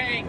okay.